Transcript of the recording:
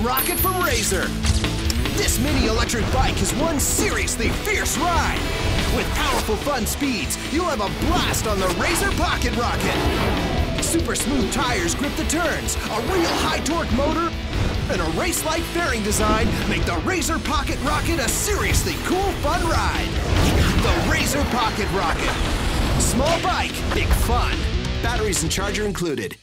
Rocket from Razor. This mini electric bike is one seriously fierce ride. With powerful fun speeds, you'll have a blast on the Razor Pocket Rocket. Super smooth tires grip the turns, a real high torque motor, and a race-like fairing design make the Razor Pocket Rocket a seriously cool, fun ride. The Razor Pocket Rocket. Small bike, big fun. Batteries and charger included.